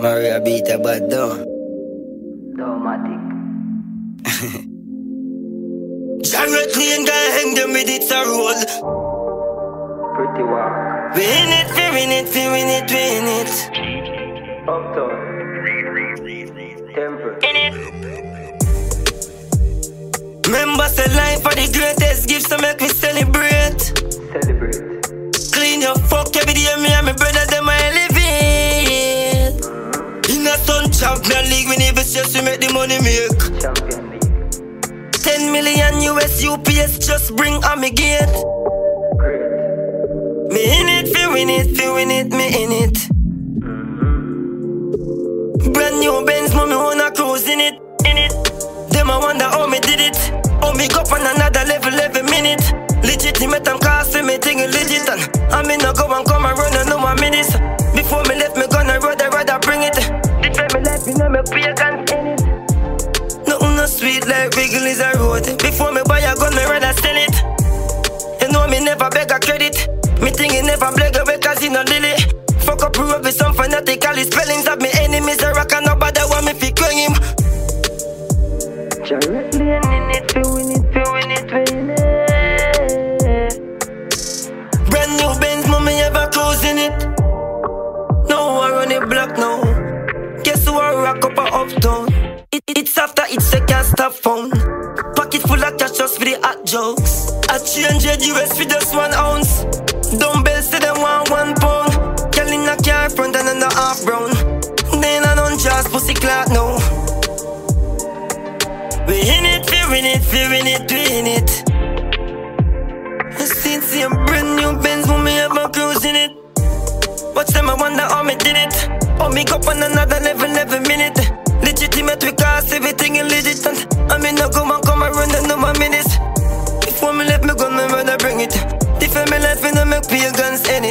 Maria beat a bad down. Domatic. Jared Clean guy hang them with it a roll. Pretty walk. We in it, we in it, we in it, we in it. Uptown. Temple. In it. Remember say life for the greatest gift, so make champion league, we never stress, we make the money make. Champion League. 10 million US UPS just bring on me gate. Me in it, fi win it, fi win it, me in it. Brand new Benz, mommy wanna cruise in it, in it. Them I wonder how me did it. How me go on another level every minute. Legitimate, I'm cast me thing legit and I me no go and come and run and know my minutes. Pagan in it. Nothing no sweet like Wrigley's a road. Before me buy a gun, me rather sell it. You know me never beg a credit. Me think it never beg away cause he no lily. Fuck up road with some fanatical spellings of me enemies. A rock and nobody want me fi him. Up uptown? It, it's after it's a can't stop phone. Pocket full of cash just for the hot jokes. I change it US for just one ounce. Dumbbells to them one one pound. Girl in a car front and the half brown. Then I don't just pussy clock no. We in it, win it, win it, in it. I seen see a brand new Benz when me ever cruising it. Watch them, I wonder how me did it. Oh, me go on another level every minute. Me life, and make pagans in